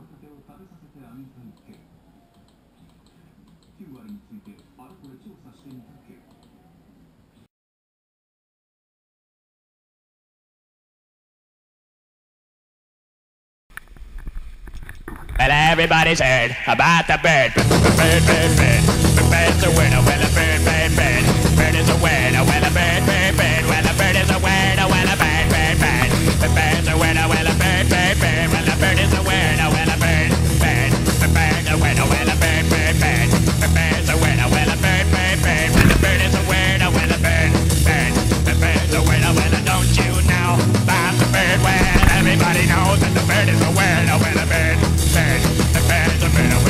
声かけを食べさせてあげたい系9割についてあれこれ調査してみた系 Well, everybody's heard about the bird. Bird, bird, bird, bird. Bird's a winner. Well, a bird, bird, bird. Bird is a winner. Well, a bird. Knows that the bird is a winner. Well, a bird, bird. The bird's a winner. Well, Ah,